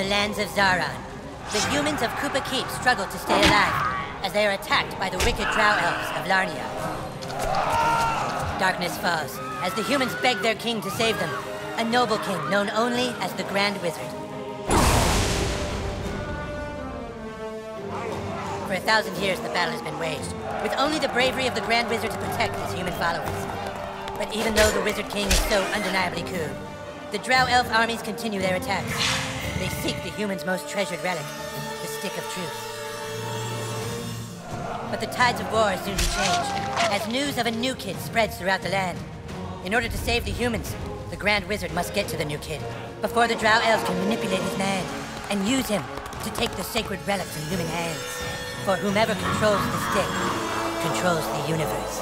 The lands of Zaron, the humans of Kupa Keep struggle to stay alive as they are attacked by the wicked Drow Elves of Larnia. Darkness falls as the humans beg their king to save them, a noble king known only as the Grand Wizard. For a thousand years, the battle has been waged, with only the bravery of the Grand Wizard to protect his human followers. But even though the Wizard King is so undeniably cool, the Drow Elf armies continue their attacks. They seek the humans' most treasured relic, the Stick of Truth. But the tides of war soon to change, as news of a new kid spreads throughout the land. In order to save the humans, the Grand Wizard must get to the new kid, before the Drow Elves can manipulate his mind, and use him to take the sacred relic from human hands. For whomever controls the stick, controls the universe.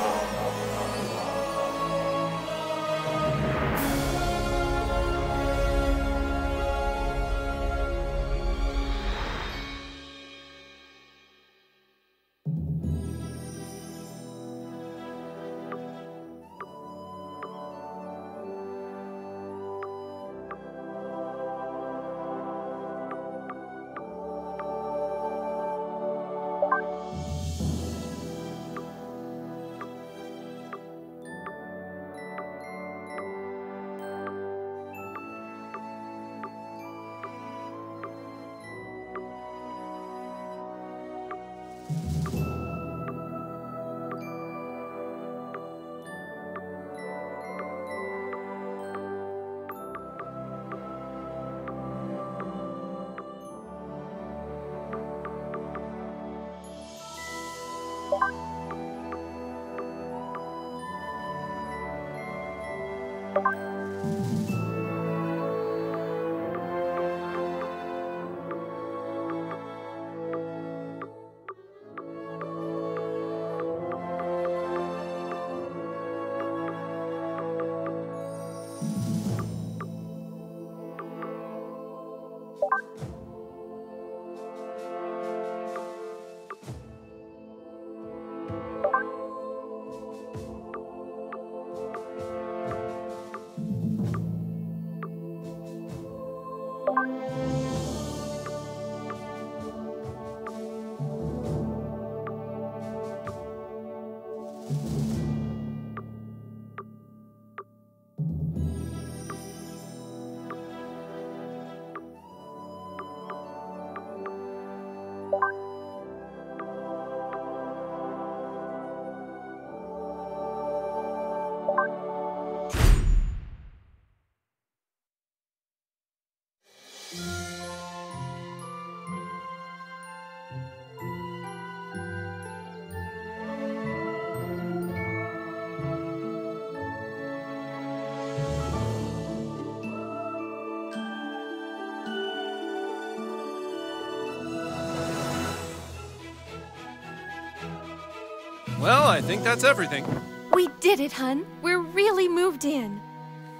I think that's everything. We did it, hun. We're really moved in.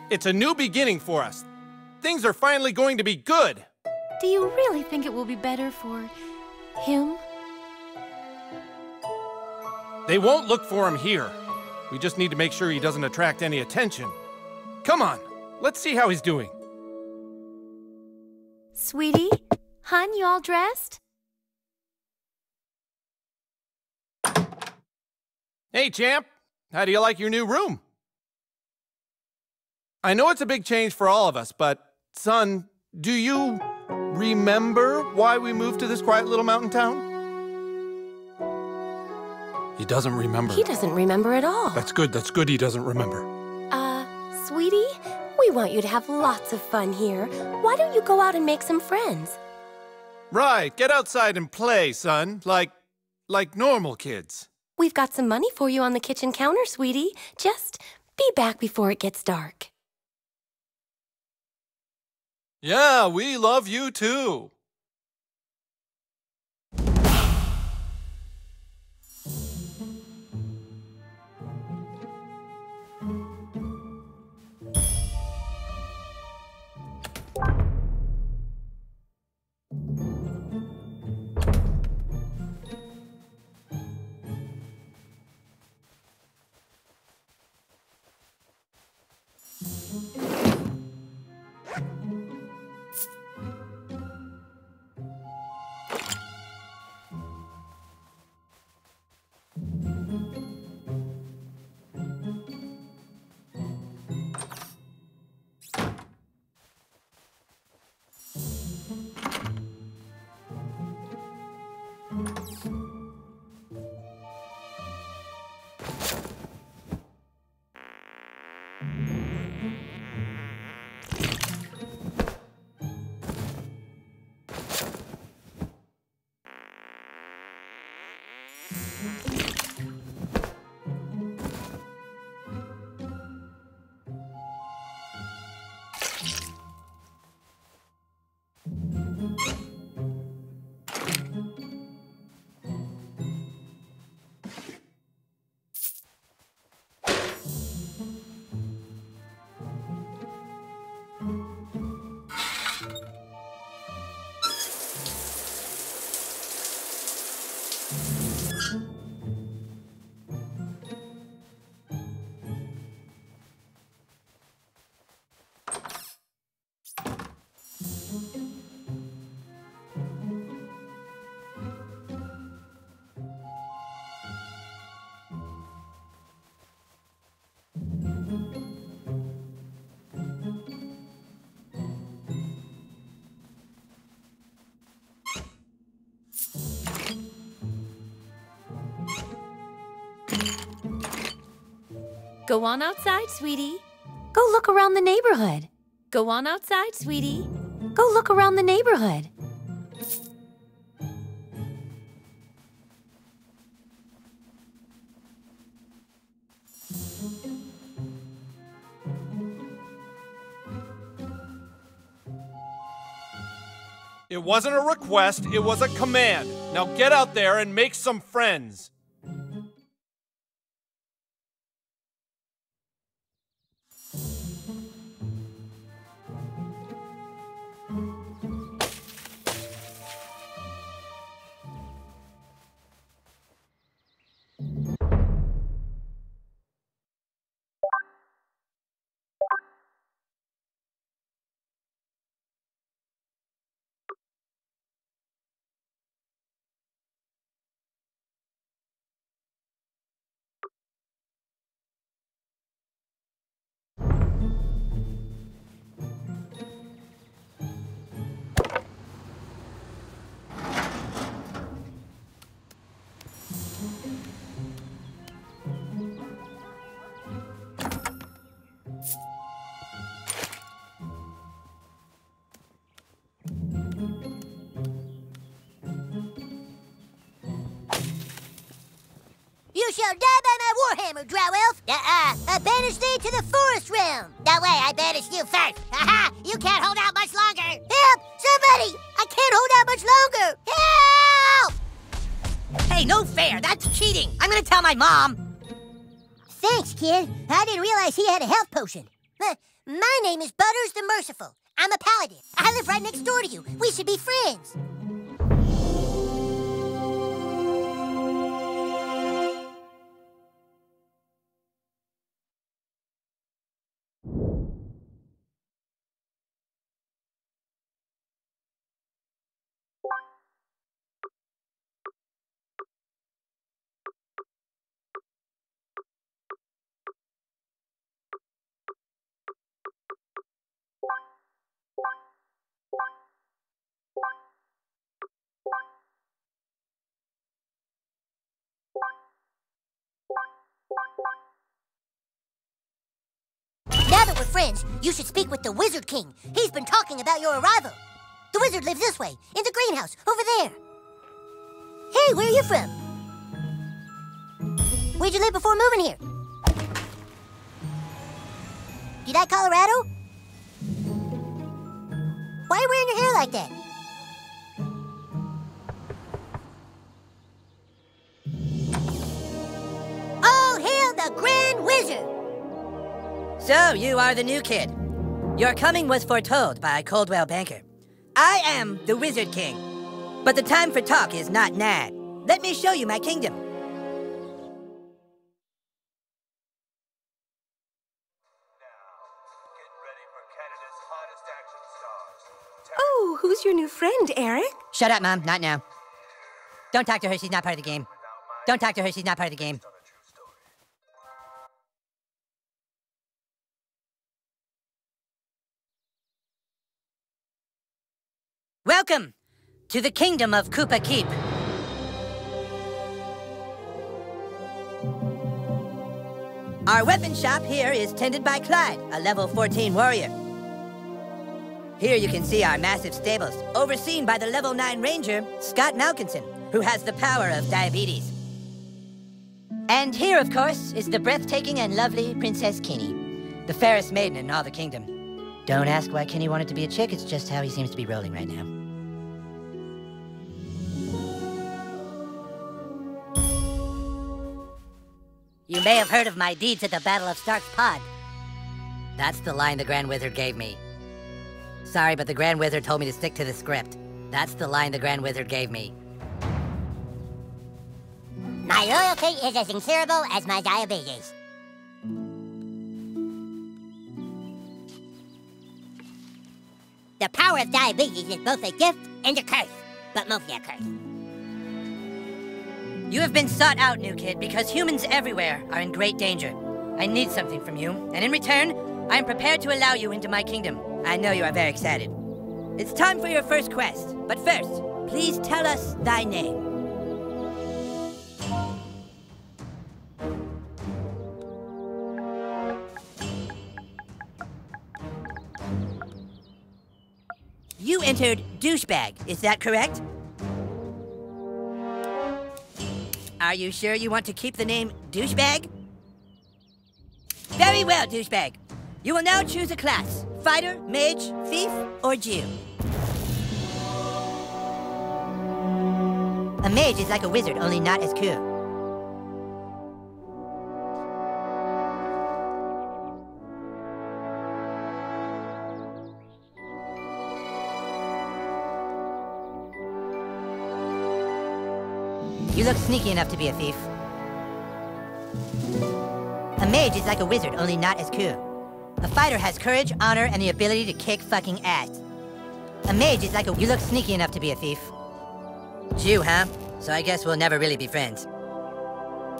It's a new beginning for us. Things are finally going to be good. Do you really think it will be better for him? They won't look for him here. We just need to make sure he doesn't attract any attention. Come on, let's see how he's doing. Sweetie? Hun, you all dressed? Hey, champ. How do you like your new room? I know it's a big change for all of us, but son, do you remember why we moved to this quiet little mountain town? He doesn't remember. He doesn't remember at all. That's good, that's good he doesn't remember. Uh, sweetie, we want you to have lots of fun here. Why don't you go out and make some friends? Right, get outside and play, son. Like, like normal kids. We've got some money for you on the kitchen counter, sweetie. Just be back before it gets dark. Yeah, we love you too. Go on outside, sweetie. Go look around the neighborhood. Go on outside, sweetie. Go look around the neighborhood. It wasn't a request, it was a command. Now get out there and make some friends. Shall die by my warhammer, Drow Elf. Uh-uh. I banish thee to the forest realm. That way, I banish you first. Aha! You can't hold out much longer. Help! Somebody! I can't hold out much longer. Help! Hey, no fair. That's cheating. I'm gonna tell my mom. Thanks, kid. I didn't realize he had a health potion. My name is Butters the Merciful. I'm a paladin. I live right next door to you. We should be friends. Friends, you should speak with the Wizard King. He's been talking about your arrival. The wizard lives this way, in the greenhouse, over there. Hey, where are you from? Where'd you live before moving here? You like Colorado? Why are you wearing your hair like that? All hail the Grand Wizard! So, you are the new kid. Your coming was foretold by a Coldwell Banker. I am the Wizard King. But the time for talk is not now. Let me show you my kingdom. Oh, who's your new friend, Eric? Shut up, Mom. Not now. Don't talk to her. She's not part of the game. Don't talk to her. She's not part of the game. Welcome to the kingdom of Kupa Keep. Our weapon shop here is tended by Clyde, a level 14 warrior. Here you can see our massive stables, overseen by the level 9 ranger, Scott Malkinson, who has the power of diabetes. And here, of course, is the breathtaking and lovely Princess Kenny, the fairest maiden in all the kingdom. Don't ask why Kenny wanted to be a chick, it's just how he seems to be rolling right now. You may have heard of my deeds at the Battle of Stark's Pond. That's the line the Grand Wizard gave me. Sorry, but the Grand Wizard told me to stick to the script. That's the line the Grand Wizard gave me. My loyalty is as incurable as my diabetes. The power of diabetes is both a gift and a curse, but mostly a curse. You have been sought out, new kid, because humans everywhere are in great danger. I need something from you, and in return, I am prepared to allow you into my kingdom. I know you are very excited. It's time for your first quest, but first, please tell us thy name. You entered douchebag, is that correct? Are you sure you want to keep the name douchebag? Very well, douchebag. You will now choose a class fighter, mage, thief, or Jew. A mage is like a wizard, only not as cool. Sneaky enough to be a thief. A mage is like a wizard, only not as cool. A fighter has courage, honor, and the ability to kick fucking ass. A mage is like a- You look sneaky enough to be a thief. Jew, huh? So I guess we'll never really be friends.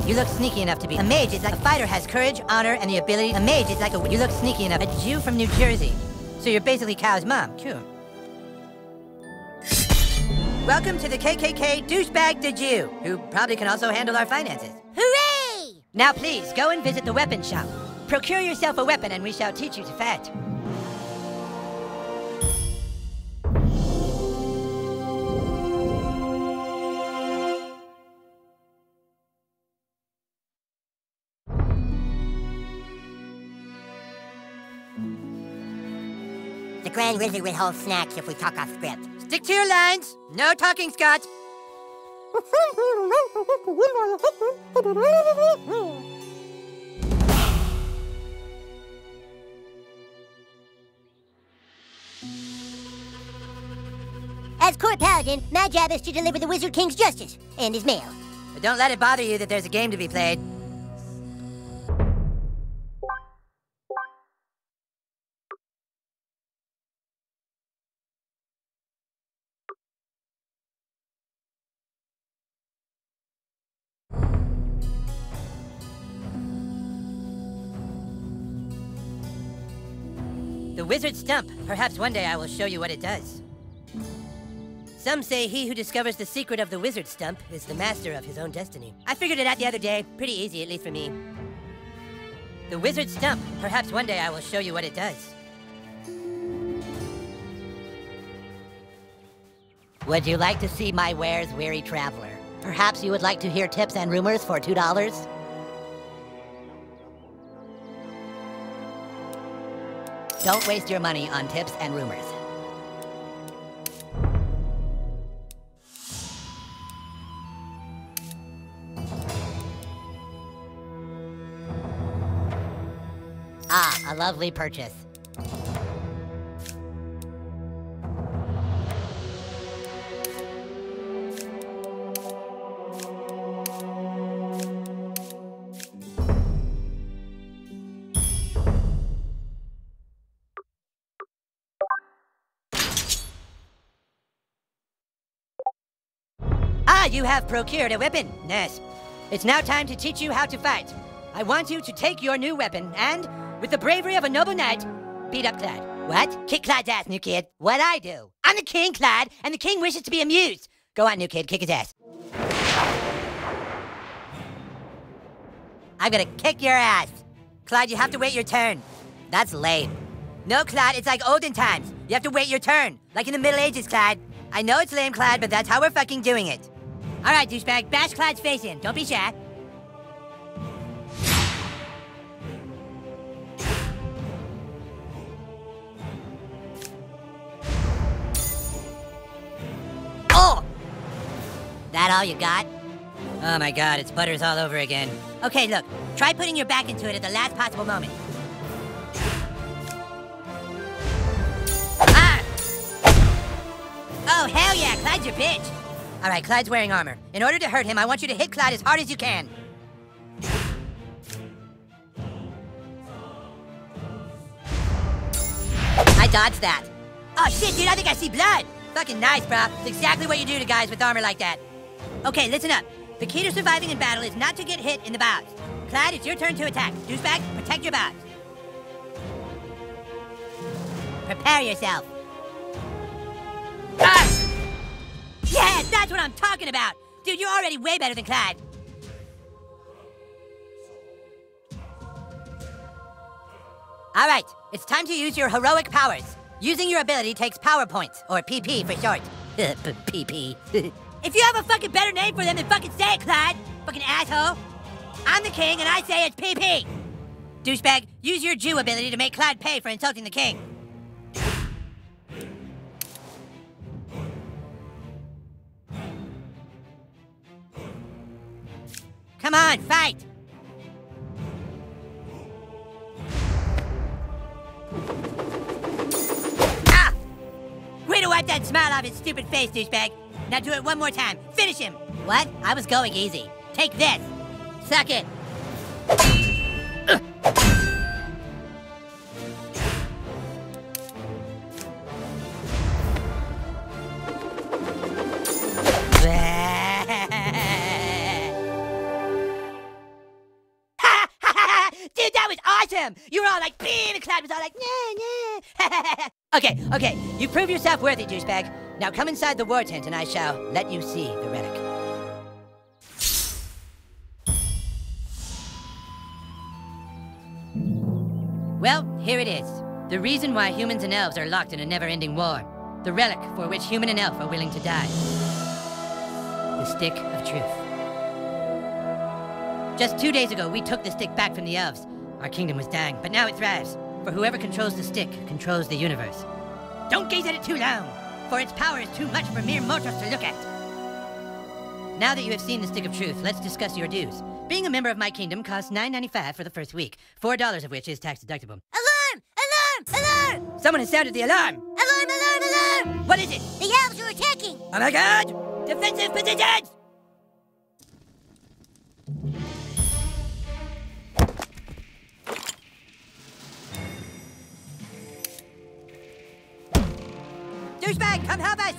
You look sneaky enough to be- A mage is like- A fighter has courage, honor, and the ability- A mage is like a- You look sneaky enough- A Jew from New Jersey. So you're basically Kyle's mom. Cool. Welcome to the KKK douchebag the Jew, who probably can also handle our finances. Hooray! Now please, go and visit the weapon shop. Procure yourself a weapon and we shall teach you to fight. Grand Wizard withholds snacks if we talk off script. Stick to your lines. No talking, Scott. As court paladin, my job is to deliver the Wizard King's justice and his mail. But don't let it bother you that there's a game to be played. Wizard stump. Perhaps one day I will show you what it does. Some say he who discovers the secret of the wizard stump is the master of his own destiny. I figured it out the other day. Pretty easy, at least for me. The wizard stump. Perhaps one day I will show you what it does. Would you like to see my wares, weary traveler? Perhaps you would like to hear tips and rumors for $2? Don't waste your money on tips and rumors. Ah, a lovely purchase. Have procured a weapon. Yes. It's now time to teach you how to fight. I want you to take your new weapon and, with the bravery of a noble knight, beat up Clyde. What? Kick Clyde's ass, new kid. What I do? I'm the king, Clyde, and the king wishes to be amused. Go on, new kid, kick his ass. I'm gonna kick your ass. Clyde, you have to wait your turn. That's lame. No, Clyde, it's like olden times. You have to wait your turn. Like in the Middle Ages, Clyde. I know it's lame, Clyde, but that's how we're fucking doing it. All right, douchebag, bash Clyde's face in. Don't be shy. Oh! That all you got? Oh my god, it's butters all over again. Okay, look, try putting your back into it at the last possible moment. Ah! Oh, hell yeah, Clyde's your bitch. All right, Clyde's wearing armor. In order to hurt him, I want you to hit Clyde as hard as you can. I dodged that. Oh shit, dude, I think I see blood. Fucking nice, bro. It's exactly what you do to guys with armor like that. Okay, listen up. The key to surviving in battle is not to get hit in the bows. Clyde, it's your turn to attack. Douchebag, protect your bows. Prepare yourself. Ah! Yeah, that's what I'm talking about! Dude, you're already way better than Clyde. Alright, it's time to use your heroic powers. Using your ability takes power points, or PP for short. PP. if you have a fucking better name for them, then fucking say it, Clyde! Fucking asshole! I'm the king, and I say it's PP! Douchebag, use your Jew ability to make Clyde pay for insulting the king. Come on, fight! Ah! Way to wipe that smile off his stupid face, douchebag. Now do it one more time. Finish him. What? I was going easy. Take this. Suck it. Like, Clyde was all like, nah. okay, okay, you prove yourself worthy, douchebag. Now come inside the war tent and I shall let you see the relic. Well, here it is. The reason why humans and elves are locked in a never-ending war. The relic for which human and elf are willing to die. The Stick of Truth. Just two days ago, we took the stick back from the elves. Our kingdom was dying, but now it thrives. For whoever controls the stick controls the universe. Don't gaze at it too long, for its power is too much for mere mortals to look at. Now that you have seen the Stick of Truth, let's discuss your dues. Being a member of my kingdom costs $9.95 for the first week, $4 of which is tax deductible. Alarm! Alarm! Alarm! Someone has sounded the alarm! Alarm! Alarm! Alarm! What is it? The elves are attacking! Oh my god! Defensive positions! Douchebag, come help us!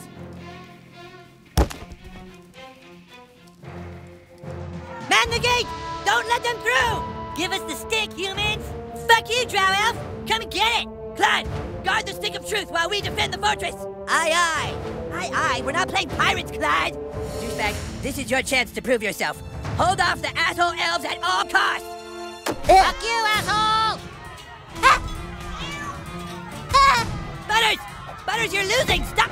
Man the gate! Don't let them through! Give us the stick, humans! Fuck you, Drow Elf! Come and get it! Clyde, guard the stick of truth while we defend the fortress! Aye, aye! Aye, aye, we're not playing pirates, Clyde! Douchebag, this is your chance to prove yourself. Hold off the asshole elves at all costs! Fuck you, asshole! Butters! Butters, you're losing! Stop!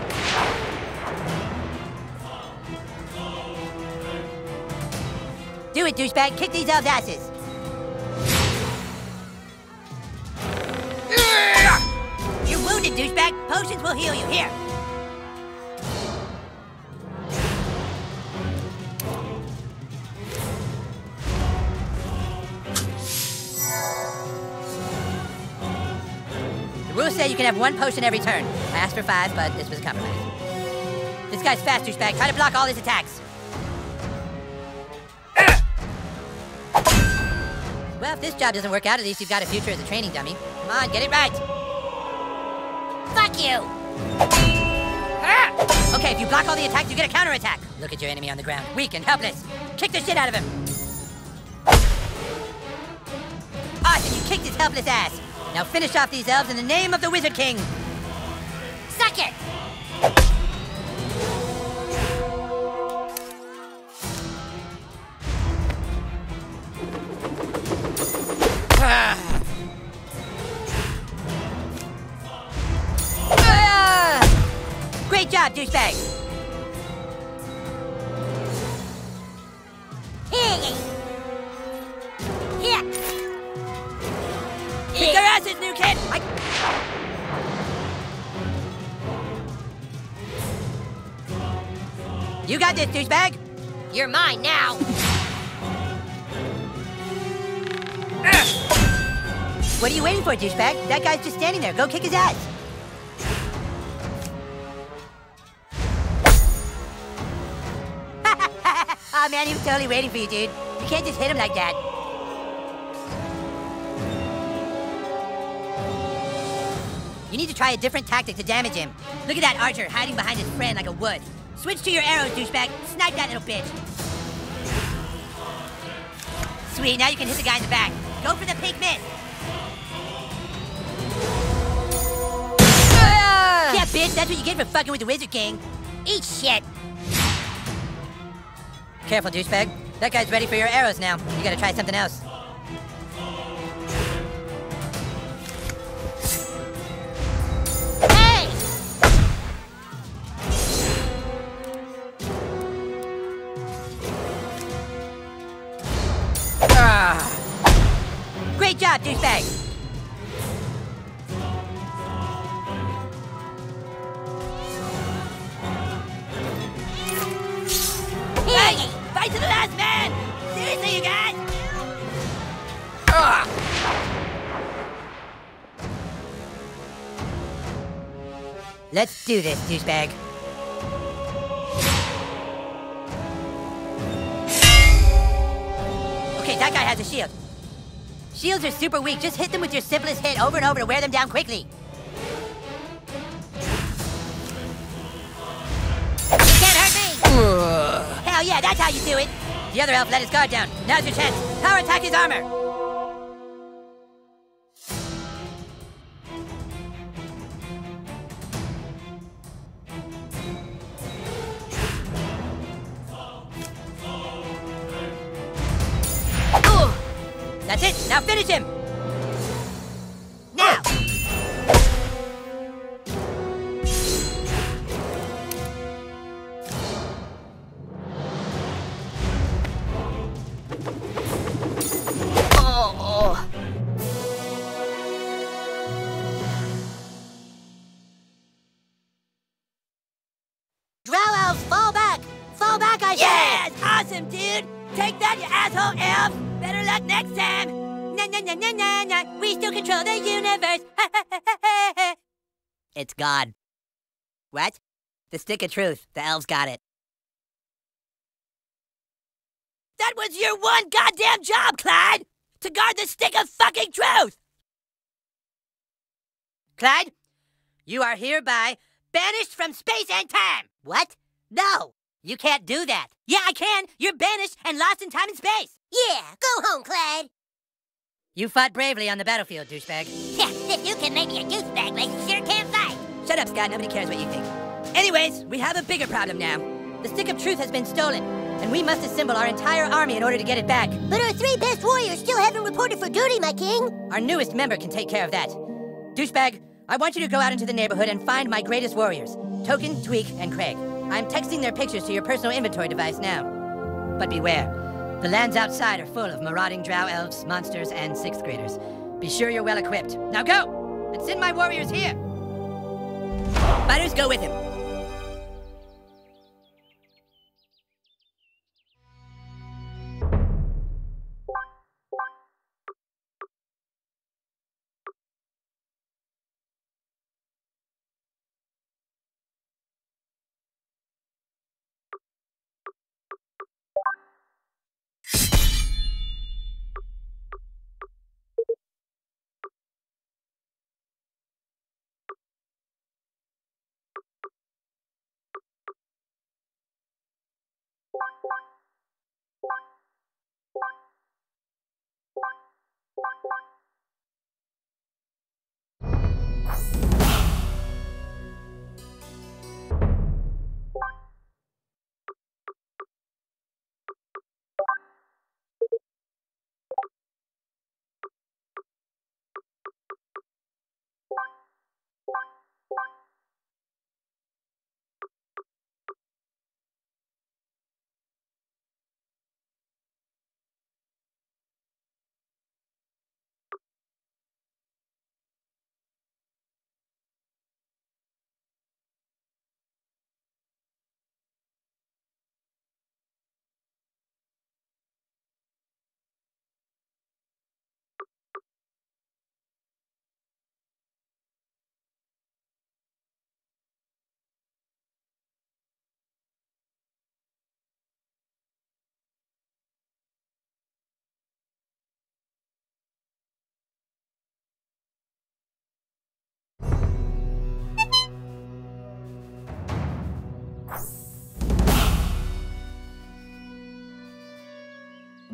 Do it, douchebag! Kick these elves' asses! You're wounded, douchebag! Potions will heal you. Here! Rules say you can have one potion every turn. I asked for five, but this was a compromise. This guy's fast, douchebag. Try to block all his attacks. Well, if this job doesn't work out, at least you've got a future as a training dummy. Come on, get it right. Fuck you! Ah! Okay, if you block all the attacks, you get a counterattack. Look at your enemy on the ground, weak and helpless. Kick the shit out of him. Awesome, you kicked his helpless ass. Now finish off these elves in the name of the Wizard King. Suck it! This, douchebag! You're mine now. What are you waiting for, douchebag? That guy's just standing there. Go kick his ass. oh man, he was totally waiting for you, dude. You can't just hit him like that. You need to try a different tactic to damage him. Look at that archer hiding behind his friend like a wood. Switch to your arrows, douchebag. Snipe that little bitch. Sweet, now you can hit the guy in the back. Go for the pink miss. Ah! Yeah, bitch, that's what you get for fucking with the Wizard King. Eat shit. Careful, douchebag. That guy's ready for your arrows now. You gotta try something else. Let's do this, douchebag. Okay, that guy has a shield. Shields are super weak. Just hit them with your simplest hit over and over to wear them down quickly. Can't hurt me! Hell yeah, that's how you do it! The other elf let his guard down. Now's your chance. Power attack his armor! Stick of truth. The elves got it. That was your one goddamn job, Clyde! To guard the stick of fucking truth! Clyde, you are hereby banished from space and time! What? No! You can't do that. Yeah, I can! You're banished and lost in time and space! Yeah, go home, Clyde. You fought bravely on the battlefield, douchebag. Yeah, if you can make me a douchebag, like you sure can fight. Shut up, Scott. Nobody cares what you think. Anyways, we have a bigger problem now. The Stick of Truth has been stolen, and we must assemble our entire army in order to get it back. But our three best warriors still haven't reported for duty, my king. Our newest member can take care of that. Douchebag, I want you to go out into the neighborhood and find my greatest warriors Token, Tweek, and Craig. I'm texting their pictures to your personal inventory device now. But beware, the lands outside are full of marauding drow elves, monsters, and sixth graders. Be sure you're well equipped. Now go! And send my warriors here! Fighters, go with him.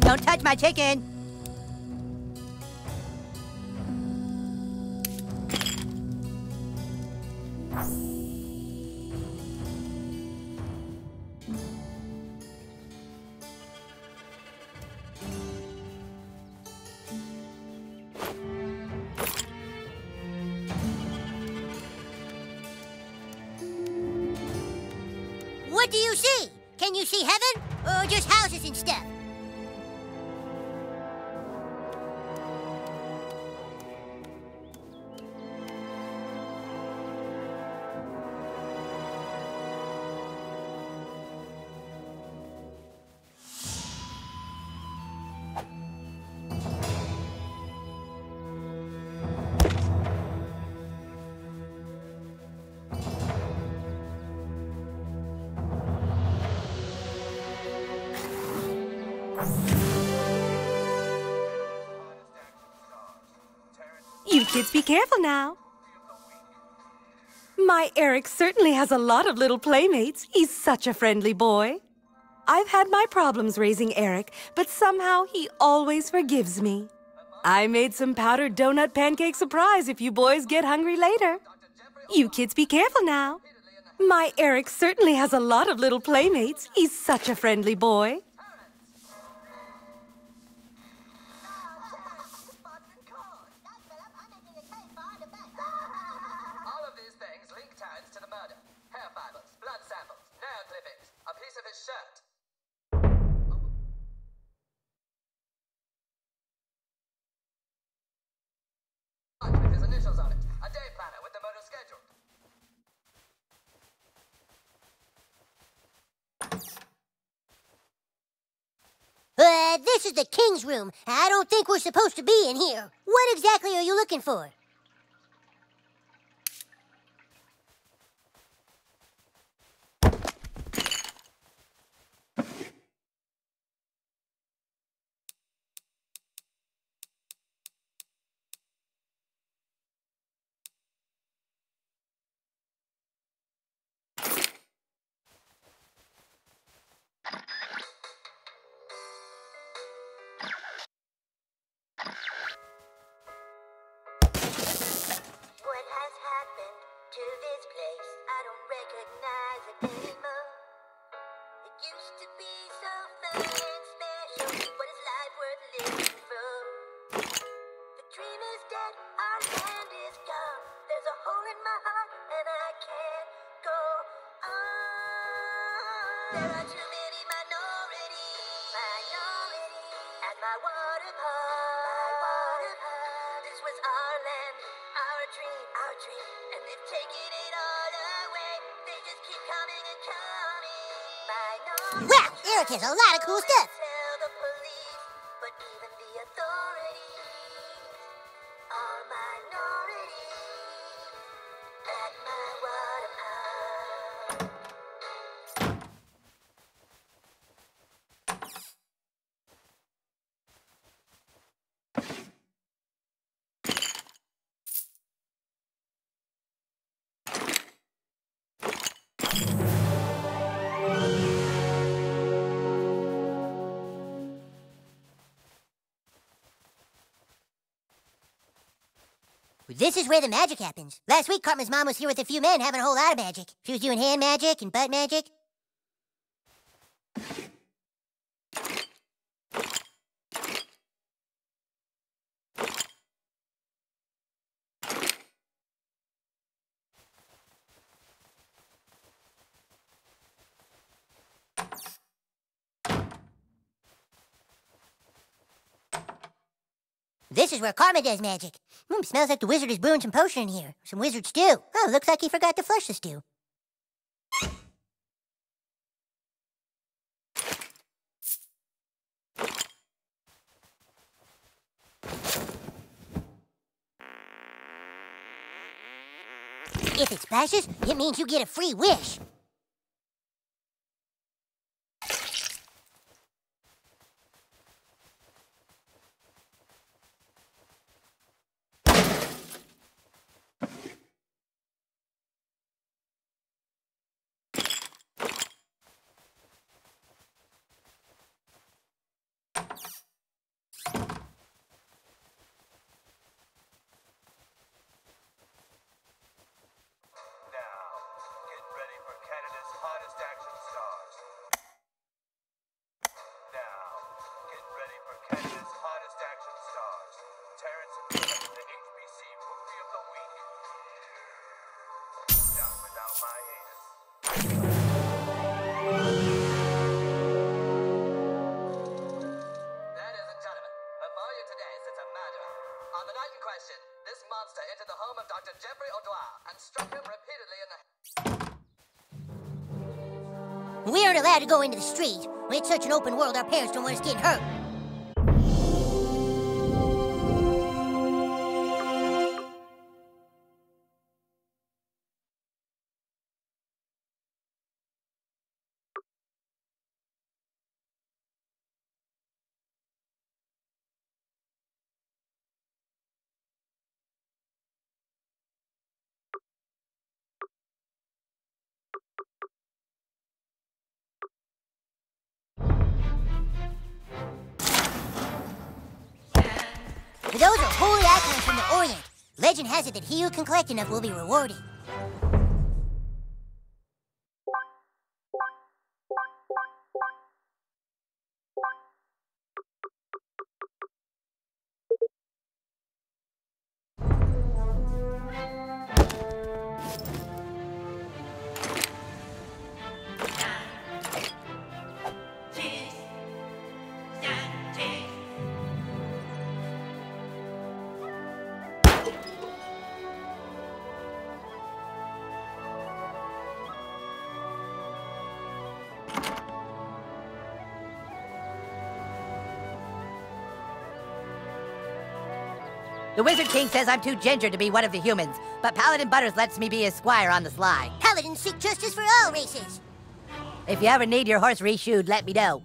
Don't touch my chicken. Be careful now. My Eric certainly has a lot of little playmates. He's such a friendly boy. I've had my problems raising Eric, but somehow he always forgives me. I made some powdered donut pancake surprise if you boys get hungry later. You kids be careful now. My Eric certainly has a lot of little playmates. He's such a friendly boy. Uh, this is the king's room. I don't think we're supposed to be in here. What exactly are you looking for? Land, our dream, our dream, and they've taken it all away. They just keep coming and coming. Wow, Eric has a lot of cool stuff. This is where the magic happens. Last week, Cartman's mom was here with a few men having a whole lot of magic. She was doing hand magic and butt magic. where Karma does magic. Mm, smells like the wizard is brewing some potion in here. Some wizard stew. Oh, looks like he forgot to flush the stew. If it splashes, it means you get a free wish. Jeffrey O'Dwyer and struck him repeatedly in the We aren't allowed to go into the street. It's such an open world, our parents don't want us getting hurt. Legend has it that he who can collect enough will be rewarded. The Wizard King says I'm too ginger to be one of the humans, but Paladin Butters lets me be his squire on the sly. Paladins seek justice for all races. If you ever need your horse reshoed, let me know.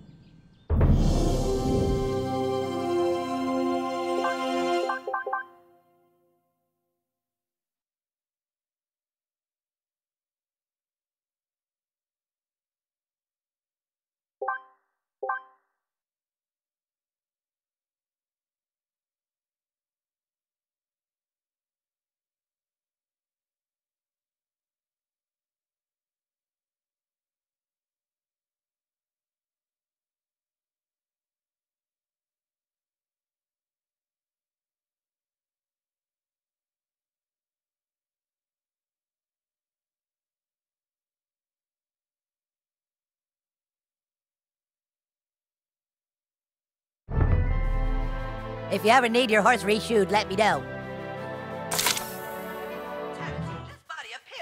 If you ever need your horse reshoed, let me know.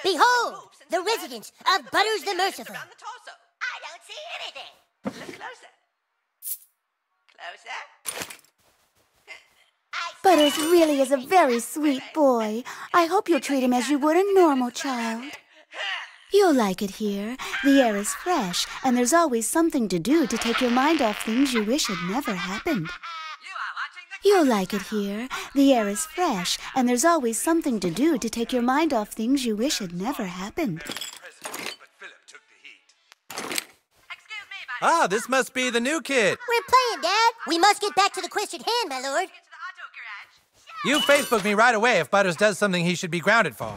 Behold, the residence of Butters the Merciful. I don't see anything. Look closer. Closer. Butters really is a very sweet boy. I hope you'll treat him as you would a normal child. You'll like it here. The air is fresh, and there's always something to do to take your mind off things you wish had never happened. You'll like it here. The air is fresh, and there's always something to do to take your mind off things you wish had never happened. President, but Philip took the heat. Ah, this must be the new kid. We're playing, Dad. We must get back to the question at hand, my lord. You Facebook me right away if Butters does something he should be grounded for.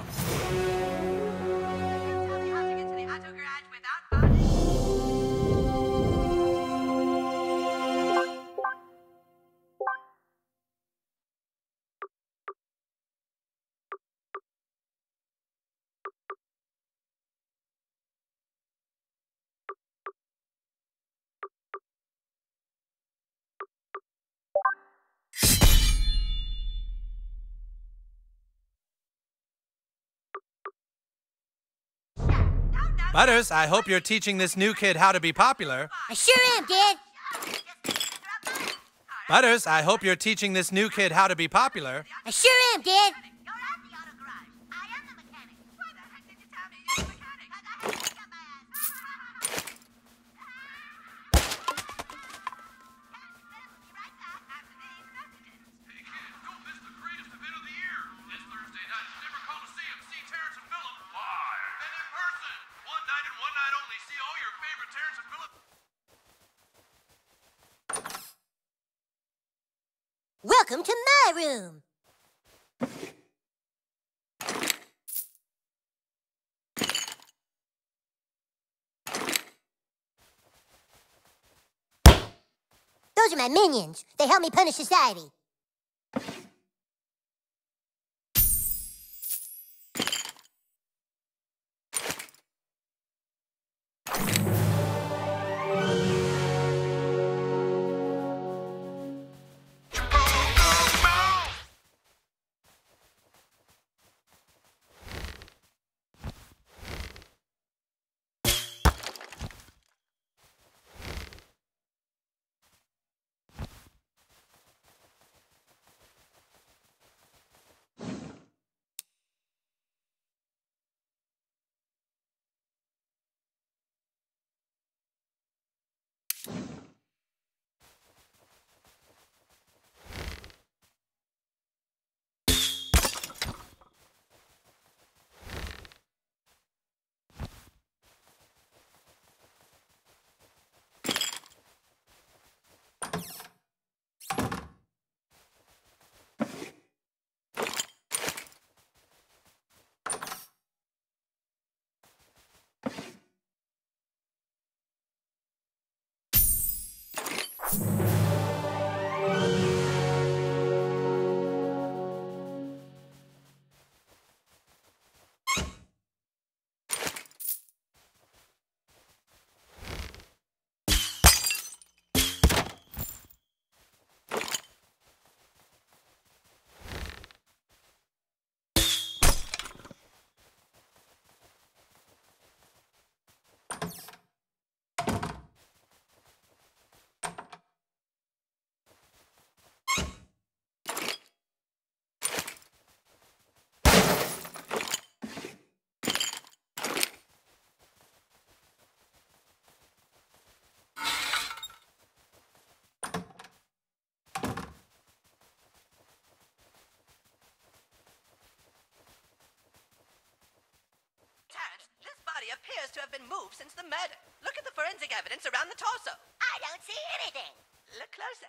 Butters, I hope you're teaching this new kid how to be popular. I sure am, Dad. Butters, I hope you're teaching this new kid how to be popular. I sure am, Dad. Room. Those are my minions. They help me punish society. Body appears to have been moved since the murder. Look at the forensic evidence around the torso. I don't see anything. Look closer.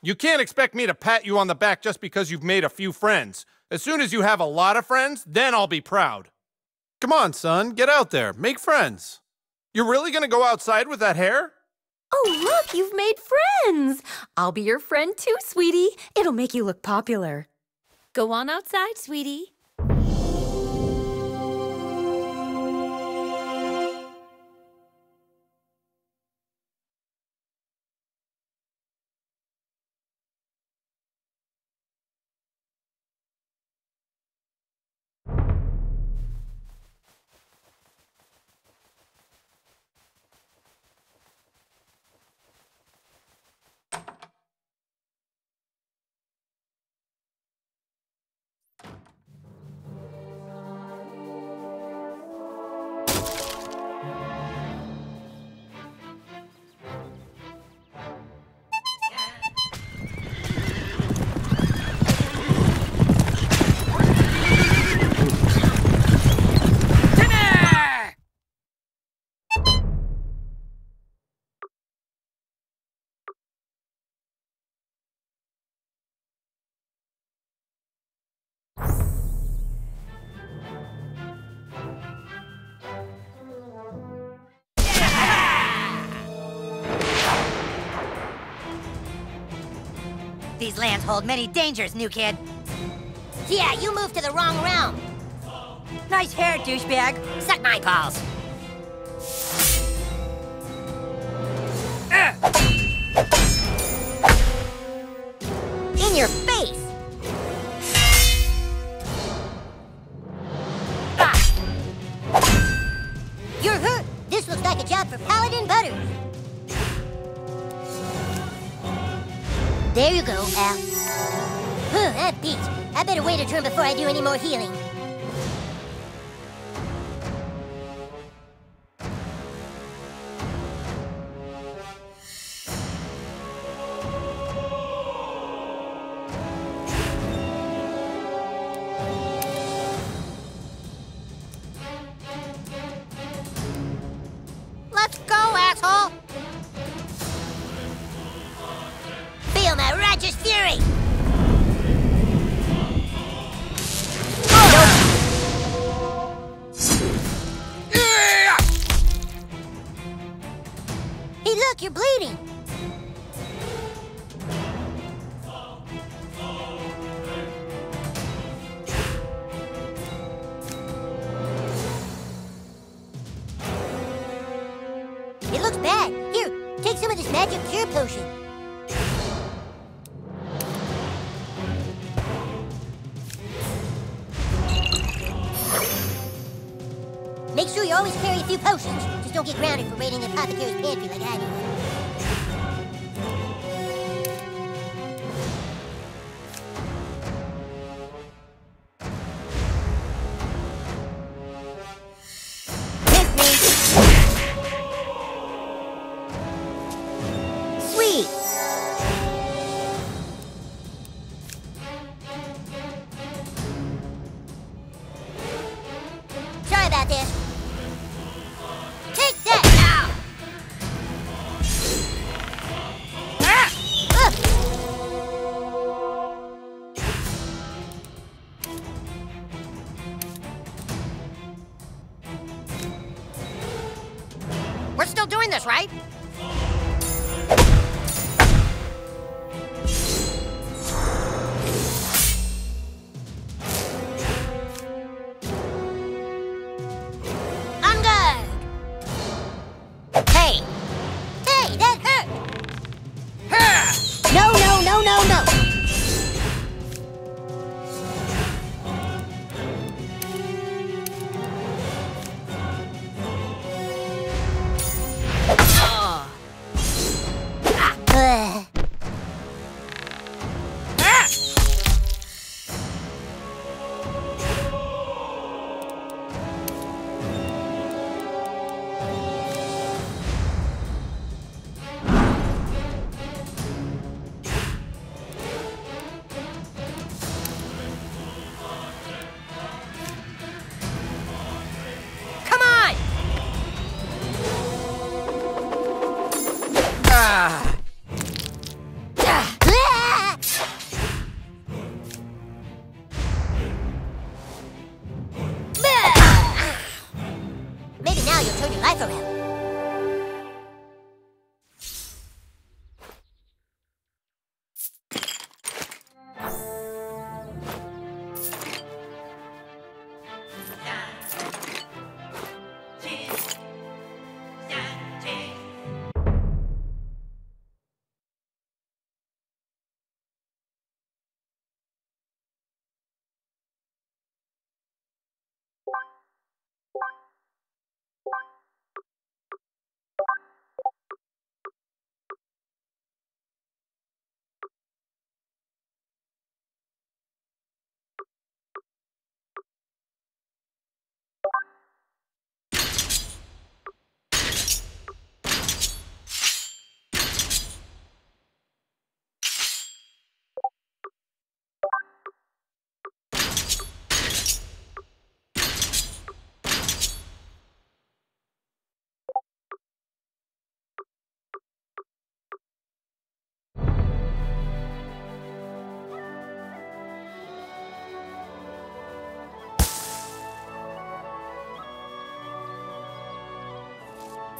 You can't expect me to pat you on the back just because you've made a few friends. As soon as you have a lot of friends, then I'll be proud. Come on, son, get out there, make friends. You're really gonna go outside with that hair? Oh, look, you've made friends. I'll be your friend too, sweetie. It'll make you look popular. Go on outside, sweetie. These lands hold many dangers, new kid. Yeah, you moved to the wrong realm. Nice hair, douchebag. Suck my balls. Uh. more healing.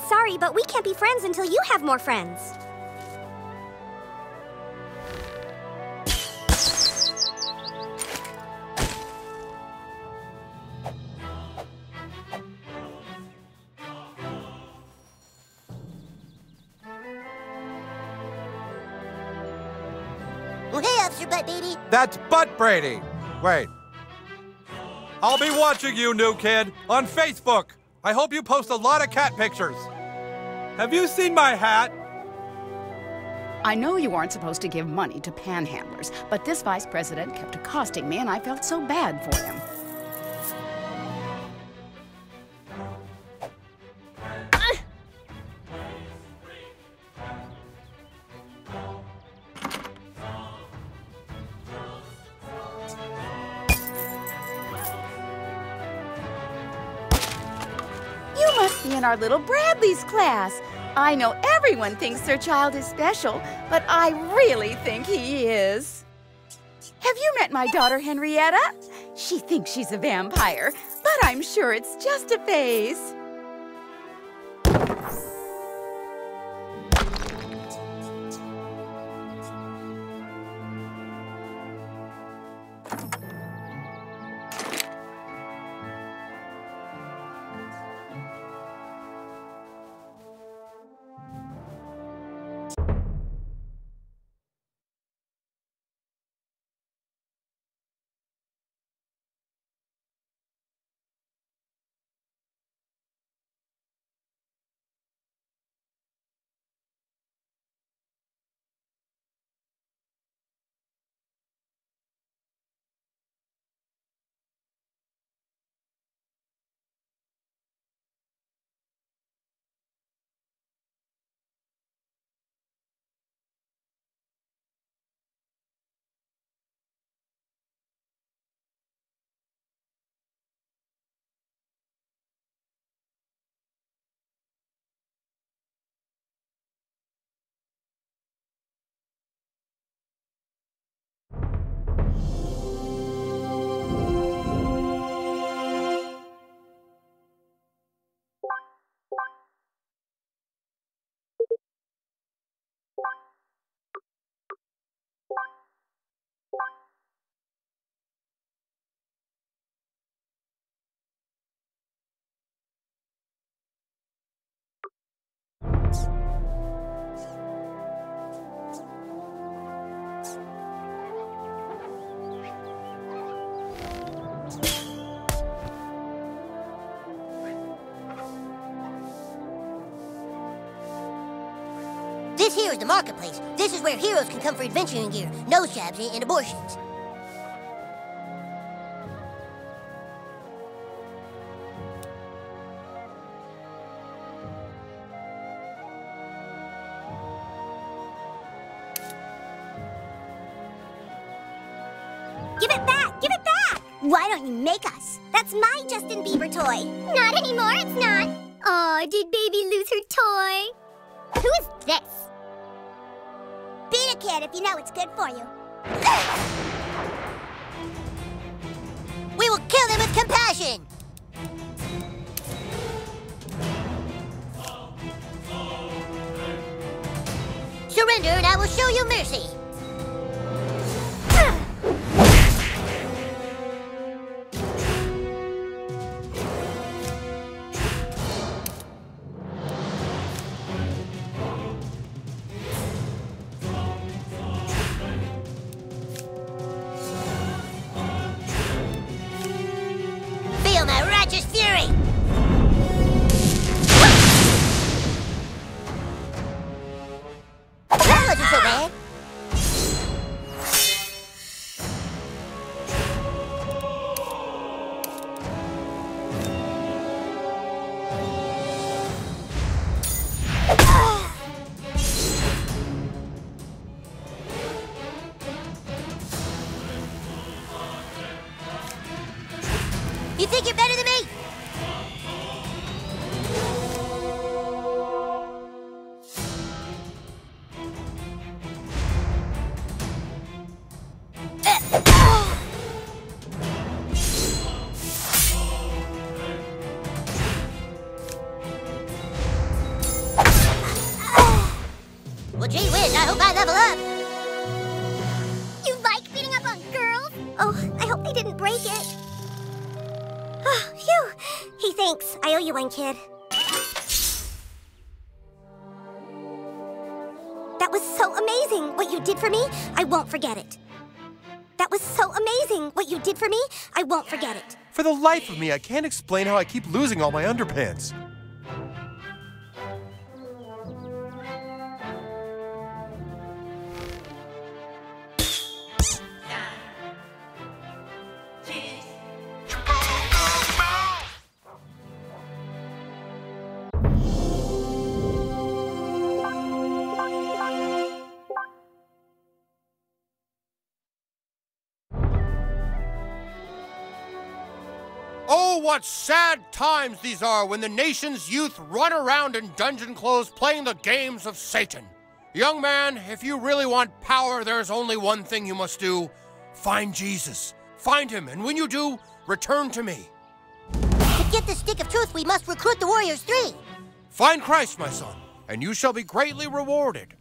Sorry, but we can't be friends until you have more friends. Hey, Officer Butt That's Barbrady. Wait. I'll be watching you, new kid, on Facebook. I hope you post a lot of cat pictures. Have you seen my hat? I know you aren't supposed to give money to panhandlers, but this vice president kept accosting me and I felt so bad for him. Be in our little Bradley's class. I know everyone thinks their child is special, but I really think he is. Have you met my daughter Henrietta? She thinks she's a vampire, but I'm sure it's just a phase. Here is the marketplace. This is where heroes can come for adventuring gear, nose jabs, and eh, and abortions. It's good for you. We will kill them with compassion. Surrender and I will show you mercy. Won't forget it. That was so amazing. What you did for me, I won't forget it. For the life of me, I can't explain how I keep losing all my underpants. What sad times these are when the nation's youth run around in dungeon clothes playing the games of Satan. Young man, if you really want power, there's only one thing you must do find Jesus. Find him, and when you do, return to me. To get the stick of truth, we must recruit the Warriors Three. Find Christ, my son, and you shall be greatly rewarded.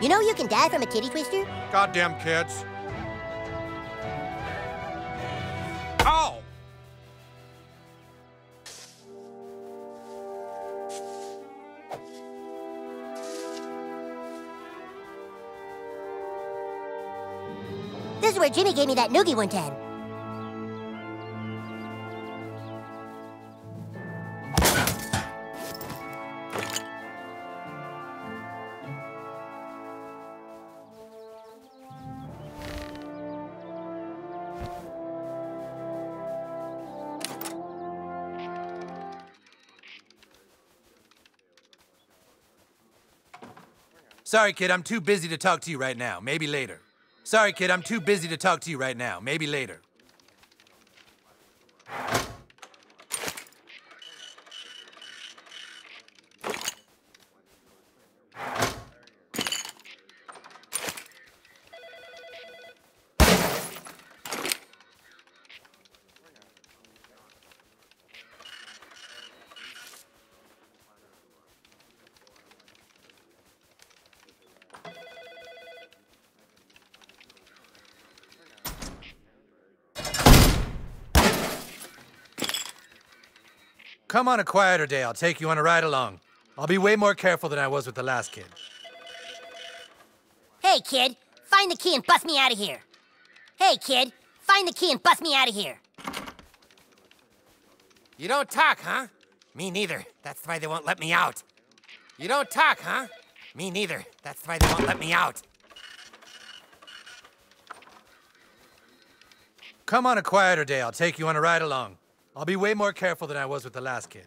You know you can die from a titty twister? Goddamn kids. Ow! This is where Jimmy gave me that noogie one time. Sorry, kid, I'm too busy to talk to you right now. Maybe later. Sorry, kid, I'm too busy to talk to you right now. Maybe later. Come on a quieter day. I'll take you on a ride along. I'll be way more careful than I was with the last kid. Hey, kid, find the key and bust me out of here. Hey, kid, find the key and bust me out of here. You don't talk, huh? Me neither. That's why they won't let me out. You don't talk, huh? Me neither. That's why they won't let me out. Come on a quieter day. I'll take you on a ride along. I'll be way more careful than I was with the last kid.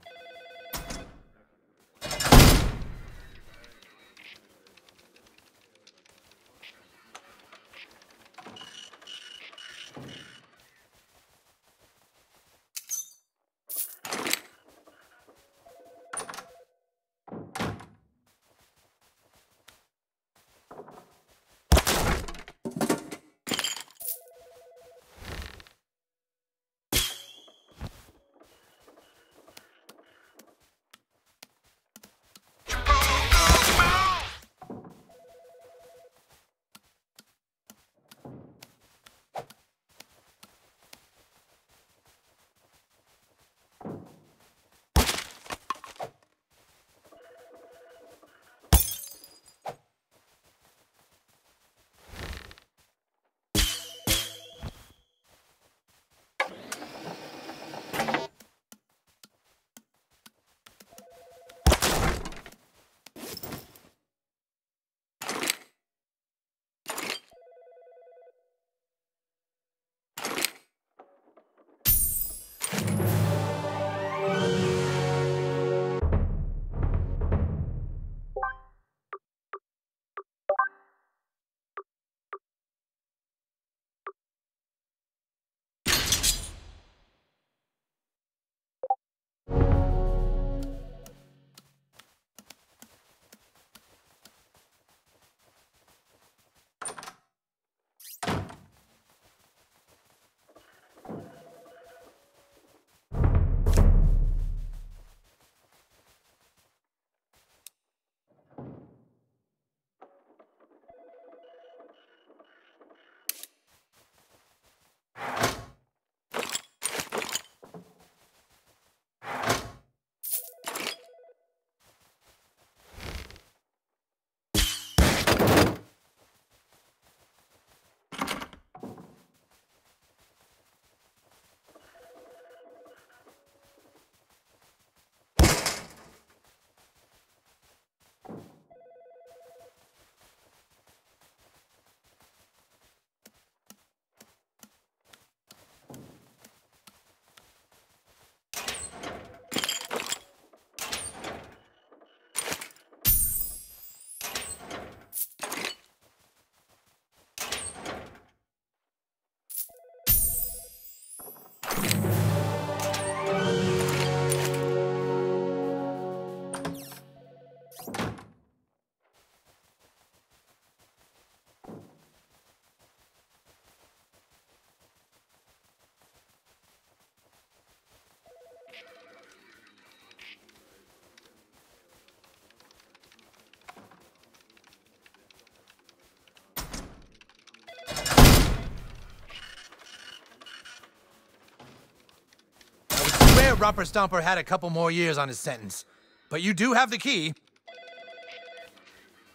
Rumper Stomper had a couple more years on his sentence. But you do have the key.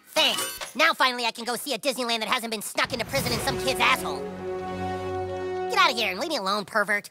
Thanks. Now finally I can go see a Disneyland that hasn't been snuck into prison in some kid's asshole. Get out of here and leave me alone, pervert.